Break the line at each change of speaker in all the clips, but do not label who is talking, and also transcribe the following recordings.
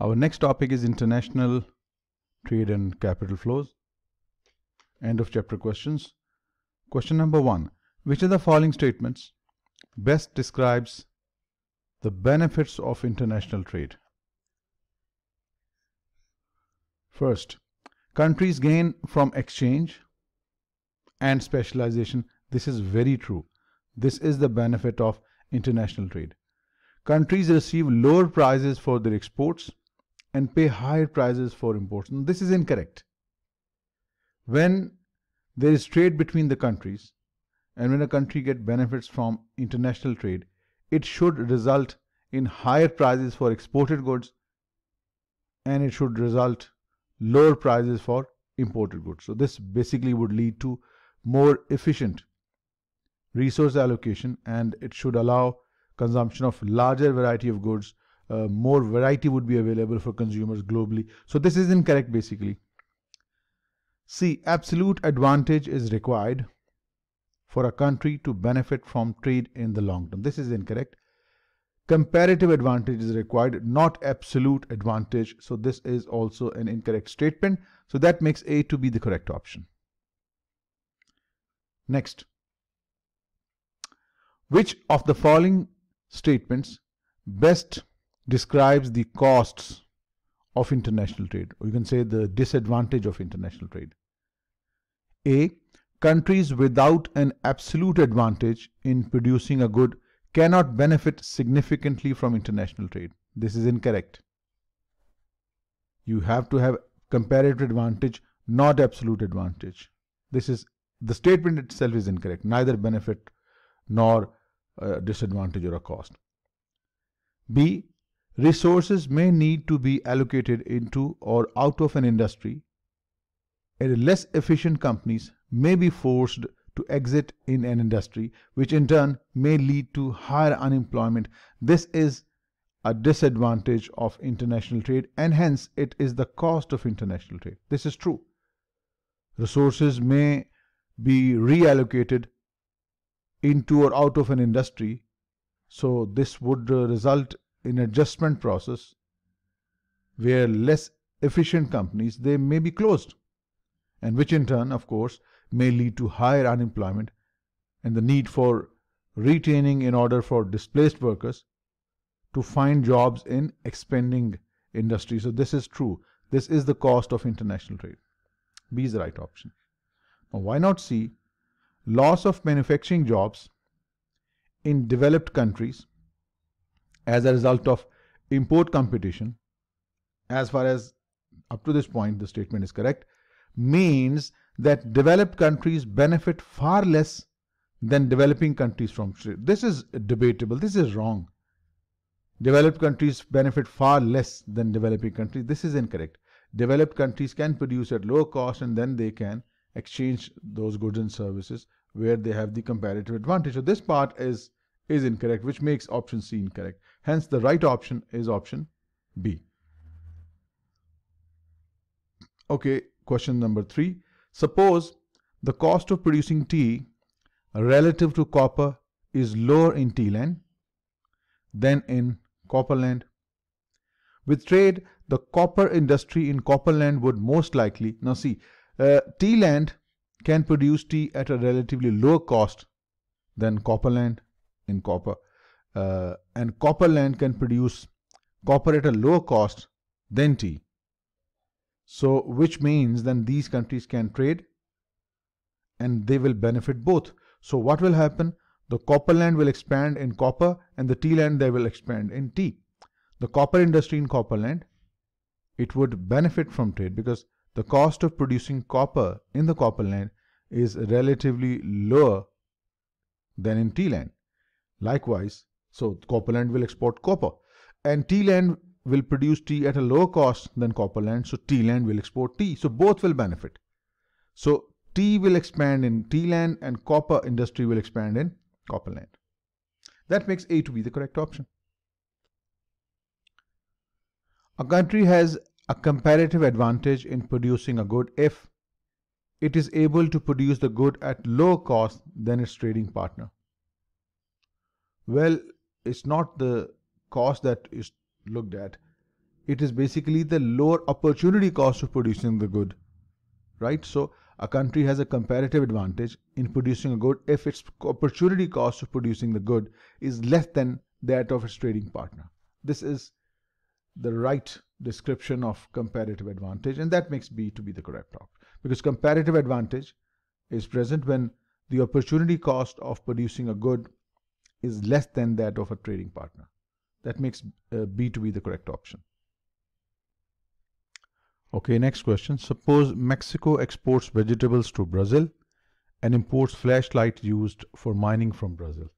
Our next topic is international trade and capital flows. End of chapter questions. Question number one. Which of the following statements best describes the benefits of international trade? First, countries gain from exchange and specialization. This is very true. This is the benefit of international trade. Countries receive lower prices for their exports and pay higher prices for imports. And this is incorrect. When there is trade between the countries and when a country gets benefits from international trade, it should result in higher prices for exported goods and it should result lower prices for imported goods. So this basically would lead to more efficient resource allocation and it should allow consumption of larger variety of goods uh, more variety would be available for consumers globally. So this is incorrect basically. See, absolute advantage is required for a country to benefit from trade in the long term. This is incorrect. Comparative advantage is required, not absolute advantage. So this is also an incorrect statement. So that makes A to be the correct option. Next. Which of the following statements best describes the costs of international trade, or you can say the disadvantage of international trade. A. Countries without an absolute advantage in producing a good cannot benefit significantly from international trade. This is incorrect. You have to have comparative advantage, not absolute advantage. This is the statement itself is incorrect. Neither benefit nor uh, disadvantage or a cost. B. Resources may need to be allocated into or out of an industry, and less efficient companies may be forced to exit in an industry, which in turn may lead to higher unemployment. This is a disadvantage of international trade, and hence it is the cost of international trade. This is true. Resources may be reallocated into or out of an industry, so this would result in adjustment process where less efficient companies they may be closed and which in turn of course may lead to higher unemployment and the need for retaining in order for displaced workers to find jobs in expanding industries. So this is true. This is the cost of international trade. B is the right option. Now why not C? Loss of manufacturing jobs in developed countries as a result of import competition, as far as up to this point the statement is correct, means that developed countries benefit far less than developing countries from trade. This is debatable. This is wrong. Developed countries benefit far less than developing countries. This is incorrect. Developed countries can produce at low cost and then they can exchange those goods and services where they have the comparative advantage. So this part is is incorrect, which makes option C incorrect. Hence, the right option is option B. Okay, question number three. Suppose the cost of producing tea relative to copper is lower in tea land than in copper land. With trade, the copper industry in copper land would most likely, now see, uh, tea land can produce tea at a relatively lower cost than copper land in copper. Uh, and copper land can produce copper at a lower cost than tea. So, which means then these countries can trade and they will benefit both. So, what will happen? The copper land will expand in copper and the tea land they will expand in tea. The copper industry in copper land, it would benefit from trade because the cost of producing copper in the copper land is relatively lower than in tea land. Likewise, so Copperland will export copper and Tealand will produce tea at a lower cost than Copperland. So Tealand will export tea. So both will benefit. So tea will expand in Tealand and copper industry will expand in Copperland. That makes A to be the correct option. A country has a comparative advantage in producing a good if it is able to produce the good at lower cost than its trading partner. Well, it's not the cost that is looked at. it is basically the lower opportunity cost of producing the good, right? So a country has a comparative advantage in producing a good if its opportunity cost of producing the good is less than that of its trading partner. This is the right description of comparative advantage and that makes B to be the correct option because comparative advantage is present when the opportunity cost of producing a good is less than that of a trading partner. That makes uh, B to be the correct option. Okay, next question. Suppose Mexico exports vegetables to Brazil and imports flashlight used for mining from Brazil.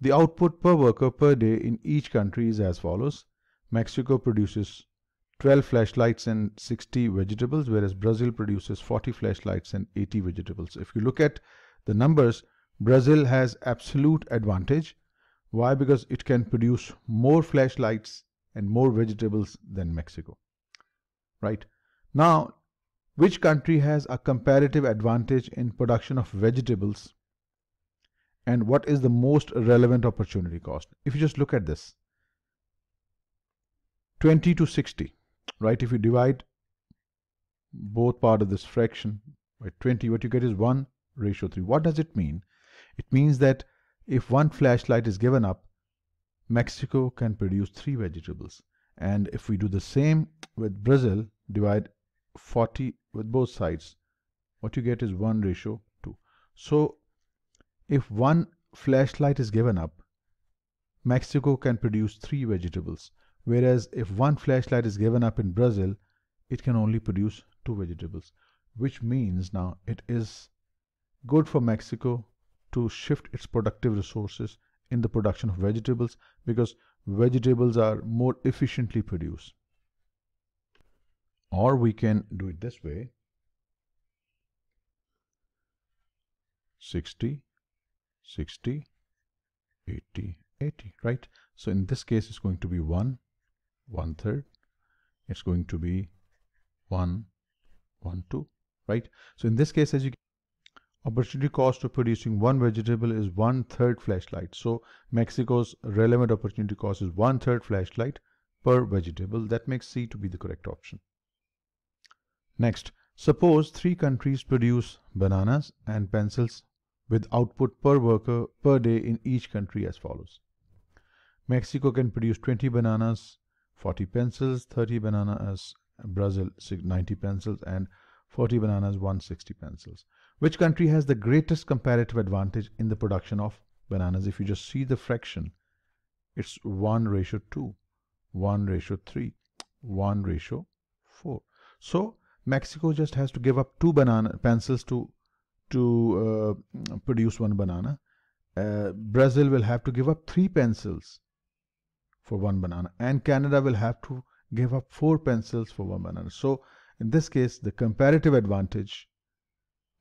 The output per worker per day in each country is as follows. Mexico produces 12 flashlights and 60 vegetables, whereas Brazil produces 40 flashlights and 80 vegetables. If you look at the numbers, Brazil has absolute advantage. Why? Because it can produce more flashlights and more vegetables than Mexico right? Now, which country has a comparative advantage in production of vegetables and what is the most relevant opportunity cost? If you just look at this, 20 to 60, right? If you divide both part of this fraction by 20, what you get is 1 ratio 3. What does it mean? It means that if one flashlight is given up, Mexico can produce three vegetables. And if we do the same with Brazil, divide 40 with both sides, what you get is 1 ratio 2. So if one flashlight is given up, Mexico can produce three vegetables. Whereas if one flashlight is given up in Brazil, it can only produce two vegetables, which means now it is good for Mexico to shift its productive resources in the production of vegetables because vegetables are more efficiently produced. Or we can do it this way 60, 60, 80, 80, right? So in this case, it's going to be 1, 1 third. It's going to be 1, 1, 2, right? So in this case, as you opportunity cost of producing one vegetable is one third flashlight. So Mexico's relevant opportunity cost is one third flashlight per vegetable. That makes C to be the correct option. Next, suppose three countries produce bananas and pencils with output per worker per day in each country as follows. Mexico can produce 20 bananas, 40 pencils, 30 bananas, Brazil 90 pencils, and 40 bananas, 160 pencils. Which country has the greatest comparative advantage in the production of bananas? If you just see the fraction, it's 1 ratio 2, 1 ratio 3, 1 ratio 4. So Mexico just has to give up two banana pencils to to uh, produce one banana. Uh, Brazil will have to give up three pencils for one banana, and Canada will have to give up four pencils for one banana. So in this case, the comparative advantage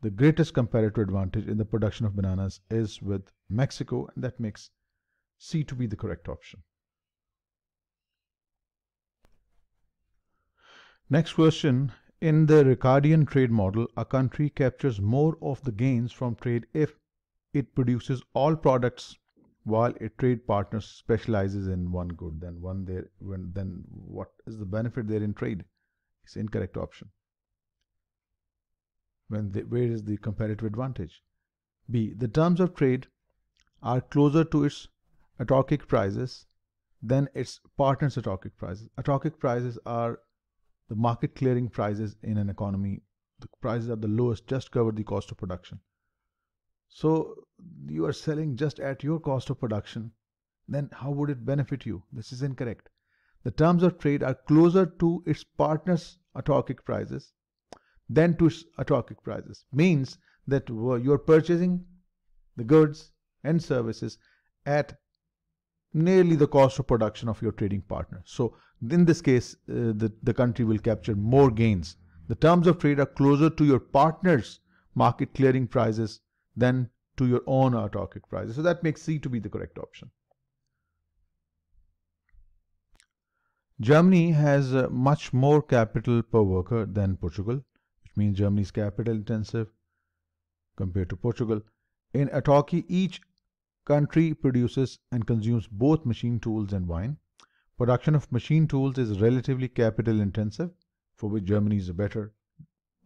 the greatest comparative advantage in the production of bananas is with Mexico, and that makes C to be the correct option. Next question. In the Ricardian trade model, a country captures more of the gains from trade if it produces all products while a trade partner specializes in one good then one there when then what is the benefit there in trade it's incorrect option when the, where is the comparative advantage? B. The terms of trade are closer to its autarkic prices than its partner's autarkic prices. Autarkic prices are the market clearing prices in an economy. The prices are the lowest, just cover the cost of production. So you are selling just at your cost of production, then how would it benefit you? This is incorrect. The terms of trade are closer to its partner's autarkic prices than to autarkic prices. Means that you are purchasing the goods and services at nearly the cost of production of your trading partner. So in this case, uh, the, the country will capture more gains. The terms of trade are closer to your partner's market clearing prices than to your own autarkic prices. So that makes C to be the correct option. Germany has uh, much more capital per worker than Portugal means Germany is capital intensive compared to Portugal. In autarky, each country produces and consumes both machine tools and wine. Production of machine tools is relatively capital intensive, for which Germany is a better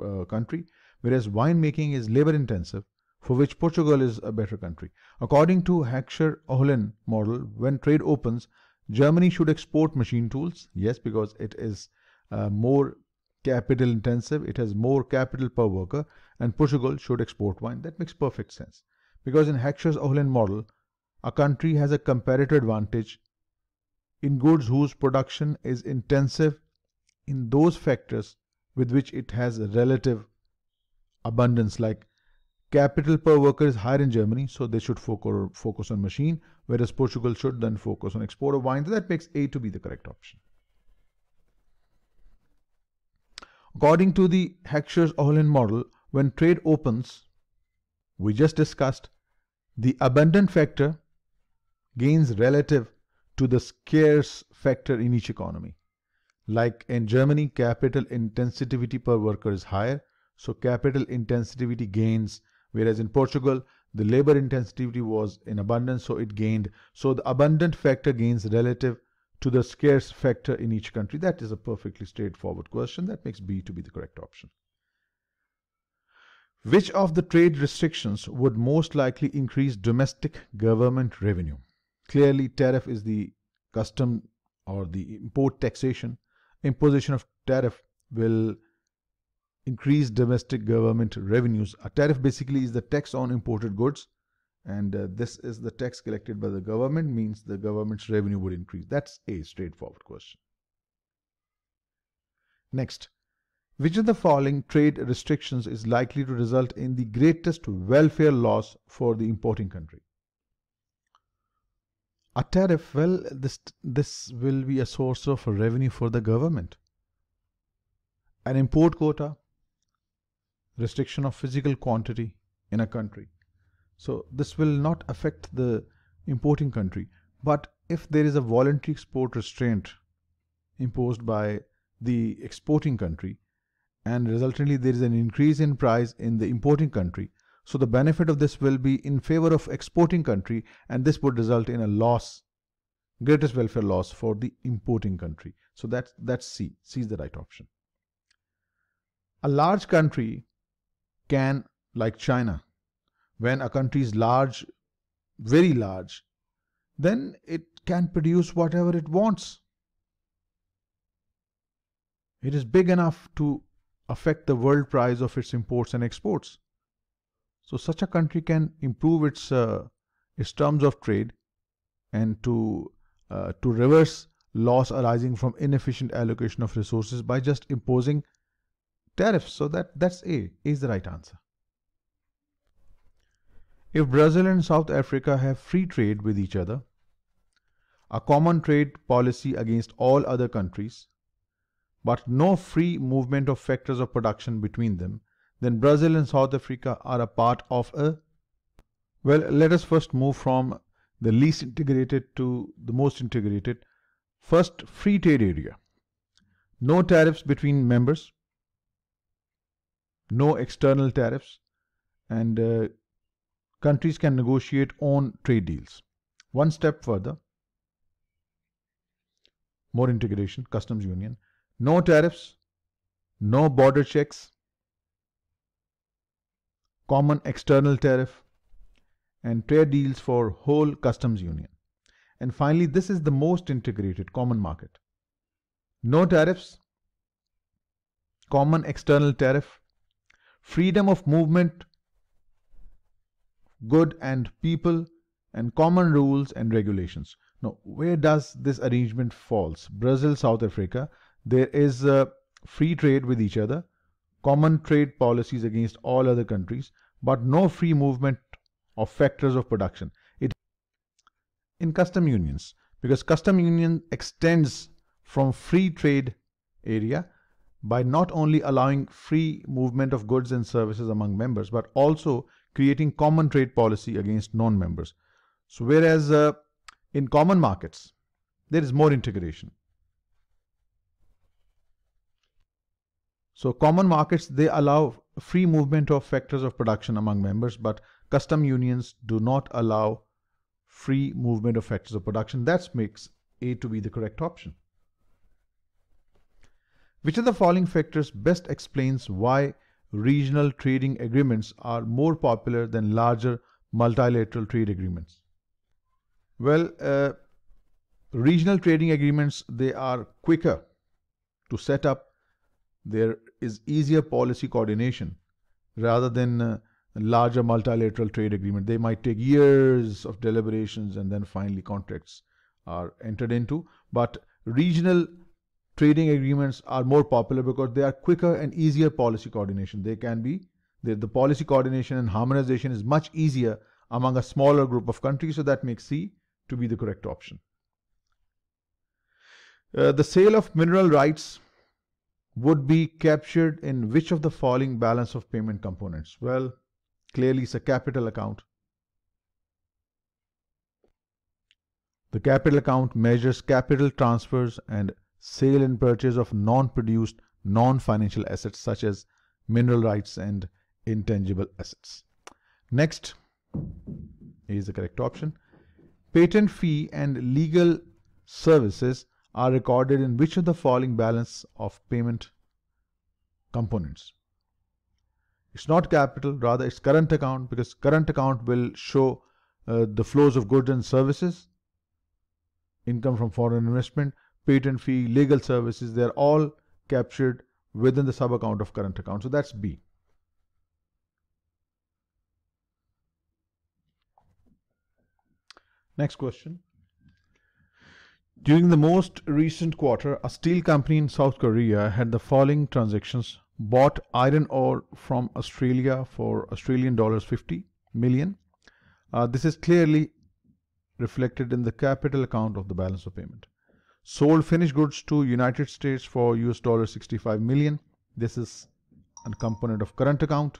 uh, country, whereas winemaking is labor intensive, for which Portugal is a better country. According to Heckscher-Ohlin model, when trade opens, Germany should export machine tools. Yes, because it is uh, more capital intensive, it has more capital per worker, and Portugal should export wine. That makes perfect sense. Because in Heckscher-Ohlin model, a country has a comparative advantage in goods whose production is intensive in those factors with which it has a relative abundance like capital per worker is higher in Germany, so they should focus on machine, whereas Portugal should then focus on export of wine. That makes A to be the correct option. According to the Heckscher-Ohlin model, when trade opens, we just discussed, the abundant factor gains relative to the scarce factor in each economy. Like in Germany, capital intensity per worker is higher, so capital intensity gains, whereas in Portugal, the labor intensity was in abundance, so it gained. So the abundant factor gains relative to the scarce factor in each country. That is a perfectly straightforward question. That makes B to be the correct option. Which of the trade restrictions would most likely increase domestic government revenue? Clearly, tariff is the custom or the import taxation. Imposition of tariff will increase domestic government revenues. A tariff basically is the tax on imported goods and uh, this is the tax collected by the government means the government's revenue would increase. That's a straightforward question. Next, which of the following trade restrictions is likely to result in the greatest welfare loss for the importing country? a tariff, well, this, this will be a source of revenue for the government. An import quota, restriction of physical quantity in a country. So this will not affect the importing country. But if there is a voluntary export restraint imposed by the exporting country, and resultantly there is an increase in price in the importing country, so the benefit of this will be in favor of exporting country and this would result in a loss, greatest welfare loss for the importing country. So that's, that's C. C is the right option. A large country can, like China, when a country is large, very large, then it can produce whatever it wants. It is big enough to affect the world price of its imports and exports. So such a country can improve its uh, its terms of trade and to uh, to reverse loss arising from inefficient allocation of resources by just imposing tariffs. So that that's A. A is the right answer. If Brazil and South Africa have free trade with each other, a common trade policy against all other countries, but no free movement of factors of production between them, then Brazil and South Africa are a part of a well let us first move from the least integrated to the most integrated. First free trade area. No tariffs between members. No external tariffs. And uh, countries can negotiate on trade deals one step further more integration customs union no tariffs no border checks common external tariff, and trade deals for whole customs union. And finally, this is the most integrated common market. No tariffs, common external tariff, freedom of movement, good and people, and common rules and regulations. Now, where does this arrangement falls? Brazil, South Africa, there is free trade with each other, common trade policies against all other countries, but no free movement of factors of production. It in custom unions because custom union extends from free trade area by not only allowing free movement of goods and services among members but also creating common trade policy against non-members. So whereas uh, in common markets there is more integration So common markets, they allow free movement of factors of production among members, but custom unions do not allow free movement of factors of production. That makes A to be the correct option. Which of the following factors best explains why regional trading agreements are more popular than larger multilateral trade agreements? Well, uh, regional trading agreements, they are quicker to set up. There is easier policy coordination rather than uh, larger multilateral trade agreement. They might take years of deliberations and then finally contracts are entered into. But regional trading agreements are more popular because they are quicker and easier policy coordination. They can be, the, the policy coordination and harmonization is much easier among a smaller group of countries. So that makes C to be the correct option. Uh, the sale of mineral rights would be captured in which of the following balance of payment components? Well, clearly it's a capital account. The capital account measures capital transfers and sale and purchase of non-produced, non-financial assets such as mineral rights and intangible assets. Next is the correct option. Patent fee and legal services are recorded in which of the following balance of payment components? It's not capital, rather it's current account because current account will show uh, the flows of goods and services, income from foreign investment, patent fee, legal services, they're all captured within the sub account of current account. So that's B. Next question. During the most recent quarter, a steel company in South Korea had the following transactions bought iron ore from Australia for Australian dollars 50 million. Uh, this is clearly reflected in the capital account of the balance of payment. Sold finished goods to United States for US dollar 65 million. This is a component of current account.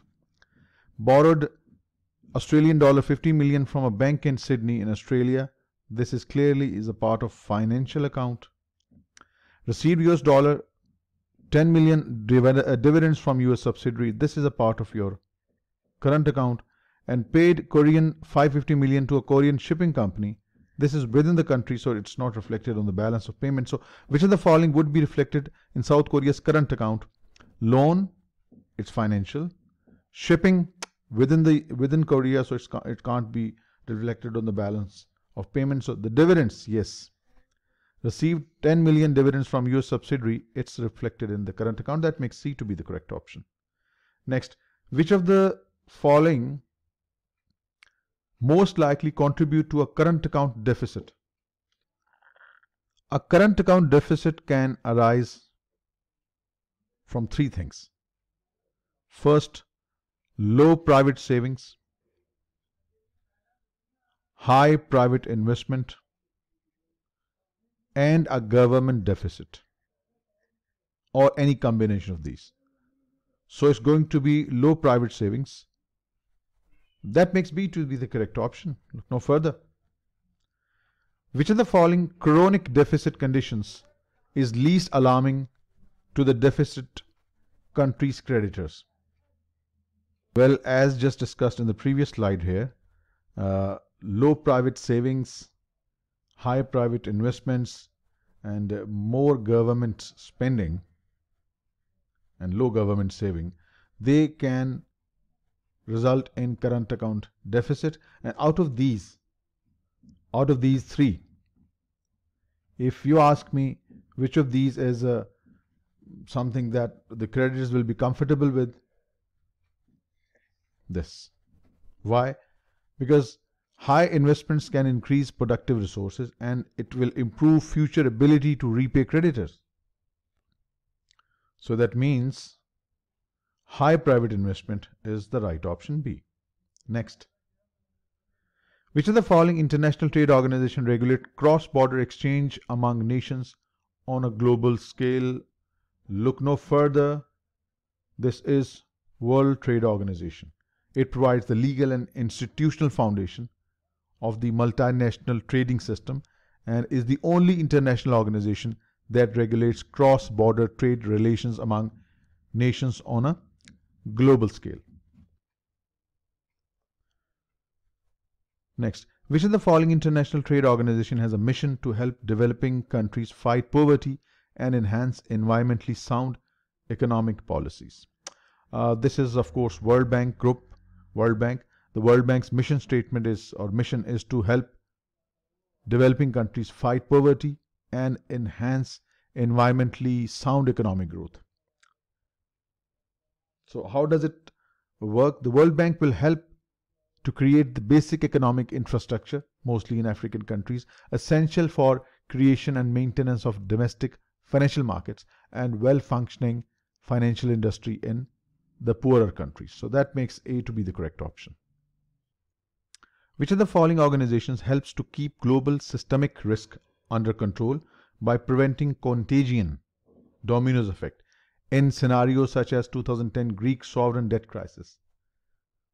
Borrowed Australian dollar 50 million from a bank in Sydney in Australia this is clearly is a part of financial account. Received US dollar 10 million uh, dividends from US subsidiary. This is a part of your current account and paid Korean 550 million to a Korean shipping company. This is within the country, so it's not reflected on the balance of payment. So, which of the following would be reflected in South Korea's current account? Loan, it's financial. Shipping within the within Korea, so it's it can't be reflected on the balance of payments. So the dividends, yes. Received 10 million dividends from US subsidiary, it's reflected in the current account. That makes C to be the correct option. Next, which of the following most likely contribute to a current account deficit? A current account deficit can arise from three things. First, low private savings high private investment, and a government deficit or any combination of these. So it's going to be low private savings. That makes B to be the correct option. Look no further. Which of the following chronic deficit conditions is least alarming to the deficit country's creditors? Well, as just discussed in the previous slide here, uh, low private savings, high private investments, and uh, more government spending and low government saving, they can result in current account deficit. And out of these, out of these three, if you ask me which of these is uh, something that the creditors will be comfortable with, this. Why? Because High investments can increase productive resources and it will improve future ability to repay creditors. So that means high private investment is the right option B. Next. Which of the following international trade organization regulate cross-border exchange among nations on a global scale? Look no further. This is World Trade Organization. It provides the legal and institutional foundation of the multinational trading system and is the only international organization that regulates cross-border trade relations among nations on a global scale. Next, Which of the following international trade organization has a mission to help developing countries fight poverty and enhance environmentally sound economic policies? Uh, this is, of course, World Bank Group. World Bank. The World Bank's mission statement is, or mission is to help developing countries fight poverty and enhance environmentally sound economic growth. So, how does it work? The World Bank will help to create the basic economic infrastructure, mostly in African countries, essential for creation and maintenance of domestic financial markets and well functioning financial industry in the poorer countries. So that makes A to be the correct option. Which of the following organizations helps to keep global systemic risk under control by preventing contagion, dominoes effect, in scenarios such as 2010 Greek sovereign debt crisis?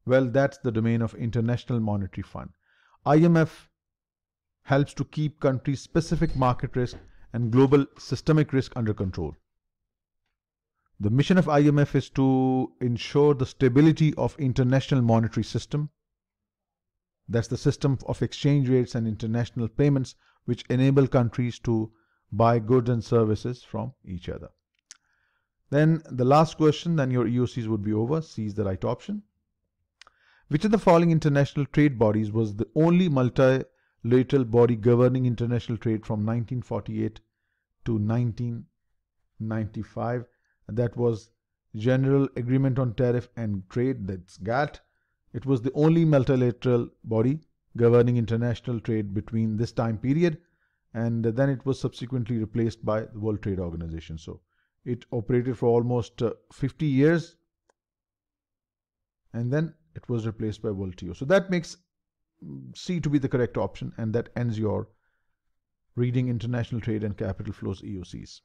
Well, that's the domain of International Monetary Fund. IMF helps to keep countries' specific market risk and global systemic risk under control. The mission of IMF is to ensure the stability of international monetary system. That's the system of exchange rates and international payments which enable countries to buy goods and services from each other. Then the last question, then your EOCs would be over. C is the right option. Which of the following international trade bodies was the only multilateral body governing international trade from 1948 to 1995? that was General Agreement on Tariff and Trade, that's GATT. It was the only multilateral body governing international trade between this time period and then it was subsequently replaced by the World Trade Organization. So it operated for almost uh, 50 years and then it was replaced by WTO. So that makes C to be the correct option and that ends your reading international trade and capital flows EOCs.